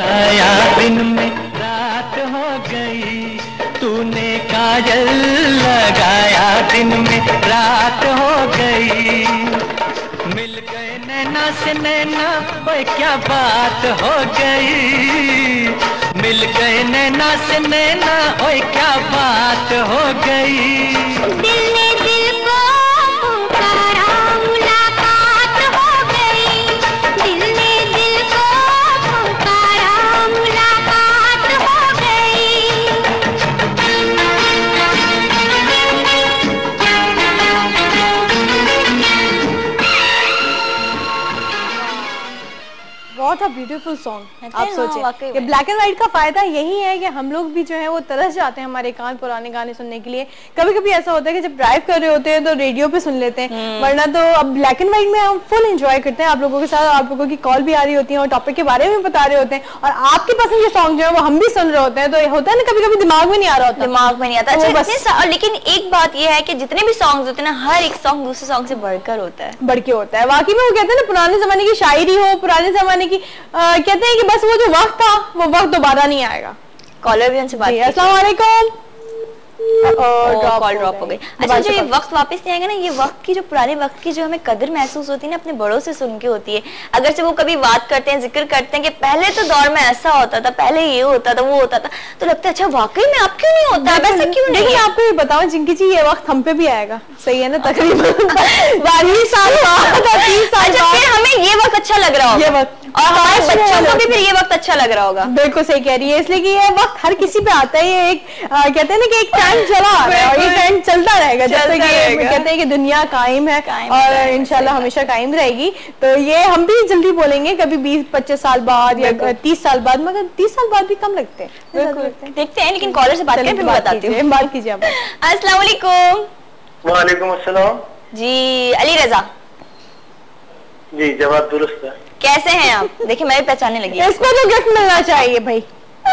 लगाया दिन में रात हो गई, तूने काजल लगाया। दिन में रात हो गई, मिल गए नैना से नैना, ओए, क्या बात हो गई। मिल गए नैना से नैना, ओए, क्या बात हो गई। दिल ने दिल बहुत ब्यूटीफुल सॉन्ग हैं, आप हाँ, सोचें वाकई कि में। ब्लैक एंड व्हाइट का फ़ायदा यही है कि हम लोग भी जो है वो तरस जाते हैं हमारे कान पुराने गाने सुनने के लिए। कभी कभी ऐसा होता है कि जब ड्राइव कर रहे होते हैं तो रेडियो पे सुन लेते हैं वरना तो अब ब्लैक एंड व्हाइट में हम फुल एंजॉय करते हैं। आप लोगों के साथ आप लोगों की कॉल भी आ रही होती है और टॉपिक के बारे में बता रहे होते हैं और आपके पसंद के सॉन्ग जो है वो हम भी सुन रहे होते हैं। तो होता है ना कभी कभी दिमाग में नहीं आ रहा होता। दिमाग में नहीं आता। तो अच्छा बस- और लेकिन एक बात ये है कि जितने भी सॉन्ग होते हैं ना हर एक सॉन्ग दूसरे सॉन्ग से बढ़कर होता है। बढ़ के होता है। वाकई में वो कहते हैं ना पुराने जमाने की शायरी हो पुराने जमाने की कहते हैं कि बस वो जो वक्त था वो वक्त दोबारा नहीं आएगा। कॉलर भी उनसे बात असला अस्सलाम वालेकुम। कॉल ड्रॉप हो गई अच्छा जो ये वक्त वापस नहीं आएगा ना ये वक्त की जो पुराने वक्त की जो हमें कदर महसूस होती है ना अपने बड़ों से सुन के होती है। अगर से वो कभी बात करते हैं ज़िक्र करते हैं कि पहले तो दौर में ऐसा होता था पहले ये होता था वो होता था तो लगता है अच्छा वाकई में अब क्यों नहीं होता? अब ऐसा क्यों नहीं आपको ये बताओ जिनकी जी ये वक्त हम पे भी आएगा। सही है ना तकरीबन? बारहवीं साल अच्छा हमें ये वक्त अच्छा लग रहा होगा। ये वक्त। और हमारे बच्चों को भी फिर ये वक्त अच्छा लग रहा होगा। बिल्कुल सही कह रही है इसलिए कि ये वक्त हर किसी पे आता है। ये एक कहते हैं ना कि एक टाइम चला। है और ये। टाइम चलता रहेगा जब तक ये कहते हैं कि दुनिया कायम है और इंशाल्लाह हमेशा कायम रहेगी। तो ये हम भी जल्दी बोलेंगे कभी बीस पच्चीस साल बाद या तीस साल बाद मगर तीस साल बाद भी कम लगते हैं। देखते हैं लेकिन कॉलर से बात करें फिर बात बताती हूँ बात कीजिए आप। अस्सलाम वालेकुम वालेकुम अस्सलाम। जी अली रजा। जी जवाब दुरुस्त है। कैसे हैं आप? देखिए मैं भी पहचानने लगी इसको तो गिफ्ट मिलना चाहिए भाई।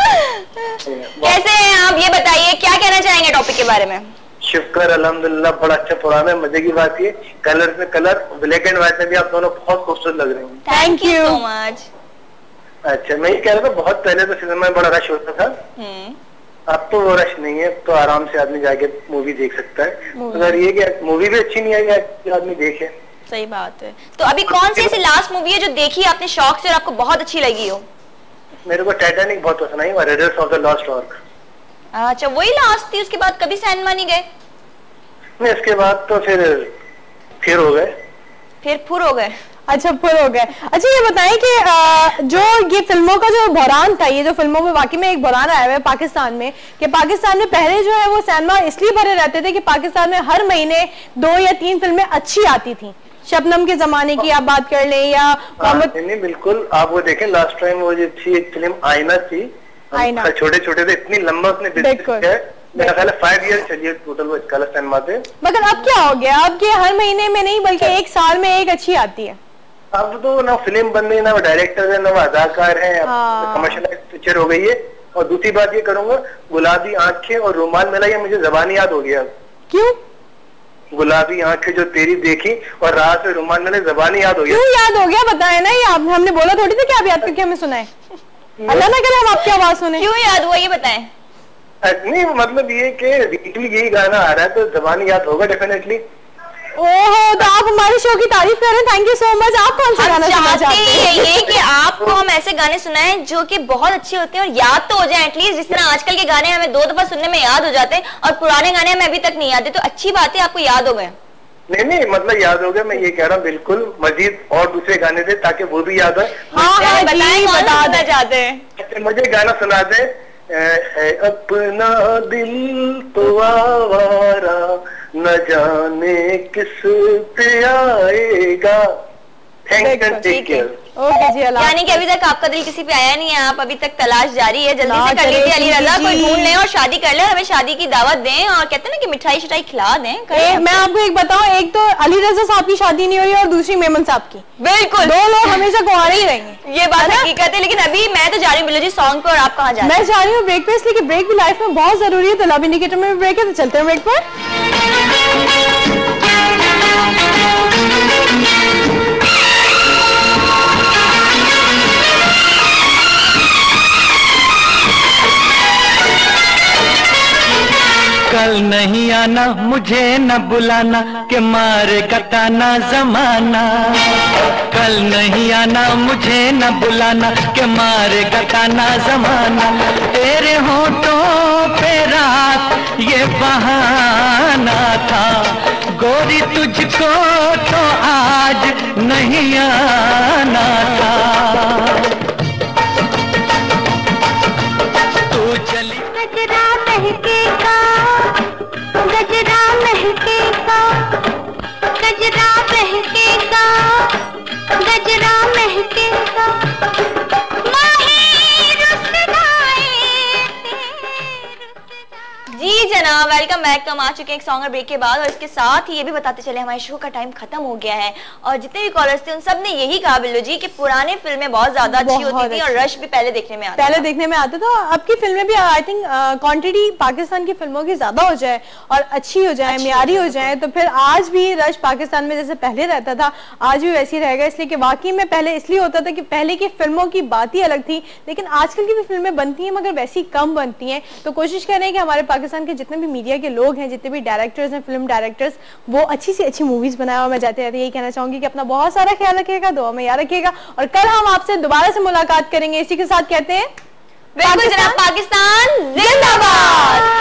कैसे हैं आप ये बताइए क्या कहना चाहेंगे टॉपिक के बारे में? शुक्र अल्हम्दुलिल्लाह बड़ा अच्छा प्रोग्राम है मज़े की बात ये। कलर में कलर ब्लैक एंड व्हाइट में भी आप दोनों बहुत खूबसूरत लग रहे हैं। थैंक यू सो मच अच्छा मैं ये कह रहा था बहुत पहले तो सिनेमा में बड़ा रश होता था। अब तो वो रश नहीं है तो आराम से आदमी जाके मूवी देख सकता है। अगर ये कि मूवी भी अच्छी नहीं आई कि आदमी देखे। सही बात है। तो अभी कौन सी ऐसी लास्ट मूवी है जो देखी आपने शौक से और आपको बहुत अच्छी लगी हो? मेरे को टाइटैनिक बहुत पसंद आई और Raiders of the Lost Ark अच्छा वही लास्ट थी उसके बाद कभी सैनमा नहीं गए? नहीं इसके बाद तो फिर फिर हो गए। फिर फुर हो गए। अच्छा फुल हो गए। अच्छा ये बताएँ कि अ, जो ये फ़िल्मों का जो बहरान था ये जो फ़िल्मों में वाकई में एक बहरान आया हुआ है पाकिस्तान में कि पाकिस्तान में पहले जो है वो सिनेमा इसलिए भरे रहते थे कि पाकिस्तान में हर महीने दो या तीन फ़िल्में अच्छी आती थी। शबनम के जमाने की आप बात कर लें या हाँ, मोहम्मद नहीं नहीं, बिल्कुल। आप वो देखें लास्ट टाइम वो जो थी एक फ़िल्म आईना थी। छोटे छोटे थे इतनी लंबा उसने किया है। मेरा ख्याल है फाइव ईयर चलिए टोटल वो मगर अब क्या हो गया? अब ये हर महीने में नहीं बल्कि एक साल में एक अच्छी आती है। अब तो ना फ़िल्म बन रही है ना वो डायरेक्टर है ना वो अदाकार है। हाँ। कमर्शियलाइज पिक्चर हो गई है। और दूसरी बात ये करूँगा गुलाबी आँखें और रुमाल मिला ये मुझे जबान याद हो गया। क्यों? गुलाबी आँखें जो तेरी देखी और रात में रुमाल मिला जबान याद हो गया। क्यों याद हो गया? बताया ना ये हमने बोला थोड़ी थी क्या आप याद करके हमें सुनाए। अल्लाह ना करे हम आपकी आवाज़ सुने। क्यों याद हुआ ये बताएँ? नहीं मतलब ये कि वीकली यही गाना आ रहा है तो जबान याद होगा डेफिनेटली ओहो तो आप हमारे शो की तारीफ़ कर रहे हैं। थैंक यू सो मच आप कौन सा गाना सुनना चाहते हैं? है ये कि आपको हम ऐसे गाने सुनाएँ जो कि बहुत अच्छे होते हैं और याद तो हो जाए एटलीस्ट जिस तरह आजकल के गाने हमें दो दफ़ा सुनने में याद हो जाते हैं और पुराने गाने हमें अभी तक नहीं याद है तो अच्छी बात है आपको याद हो गए। नहीं नहीं मतलब याद हो गया मैं ये कह रहा हूँ बिल्कुल मजीद और दूसरे गाने थे ताकि वो भी याद है। हाँ हाँ दें। चाहते हैं? अच्छा, मुझे गाना सुना दे। ए, अपना दिल तो आवारा न जाने किस पे आएगा। थैंक यू ओके जी अल्लाह यानी कि अभी तक आपका दिल किसी पे आया नहीं है आप अभी तक तलाश जारी है जल्दी से कर लीजिए अली रजा कोई ढूंढ लें और शादी कर लें हमें शादी की दावत दें और कहते हैं ना कि मिठाई शिठाई खिला दें ए, मैं आपको एक बताऊँ एक तो अली रजा साहब की शादी नहीं हो रही और दूसरी मेमन साहब की। बिल्कुल। दो लोग हमेशा कुंवारे ही रहेंगे ये बात हकीकत है लेकिन अभी मैं तो जा रही हूँ बिल्लो जी सॉन्ग पे और आप कहाँ जा रहे मैं जा रही हूँ ब्रेक पे इसलिए ब्रेक भी लाइफ में बहुत ज़रूरी है तो लव इंडिकेटर में ब्रेक है तो चलते हैं ब्रेक पर। कल नहीं आना, मुझे न बुलाना, के मारे कताना जमाना। कल नहीं आना, मुझे न बुलाना, के मारे कताना जमाना। तेरे होठों पे रात, ये बहाना था। गोरी तुझको तो आज नहीं आना था। जी जनाब वेलकम बैक हम आ चुके हैं एक सॉन्ग और ब्रेक के बाद और इसके साथ ही ये भी बताते चले हमारे शो का टाइम खत्म हो गया है। और जितने भी कॉलर्स थे उन सबने यही कहा बिल्लू जी कि पुराने फ़िल्में बहुत ज़्यादा अच्छी होती थी और रश भी पहले देखने में आता पहले था। देखने में आता था। अब की फ़िल्में भी आई थिंक क्वांटिटी पाकिस्तान की फ़िल्मों की ज़्यादा हो जाए और अच्छी हो जाए म्यारी हो जाए तो फिर आज भी रश पाकिस्तान में जैसे पहले रहता था आज भी वैसे ही रहेगा। इसलिए कि वाकई में पहले इसलिए होता था कि पहले की फ़िल्मों की बात ही अलग थी लेकिन आजकल की भी फ़िल्में बनती हैं मगर वैसी कम बनती हैं। तो कोशिश कर रहे हैं कि हमारे पाकिस्तान के जितने भी मीडिया के लोग हैं जितने भी डायरेक्टर्स हैं फ़िल्म डायरेक्टर्स वो अच्छी से अच्छी मूवीज़ बनाए और मैं जाते रहते यही कहना चाहूँगी कि अपना बहुत सारा ख्याल रखिएगा दुआ में याद रखिएगा। और कल हम आपसे दोबारा से मुलाकात करेंगे। इसी के साथ कहते हैं बिल्कुल जनाब पाकिस्तान जिंदाबाद।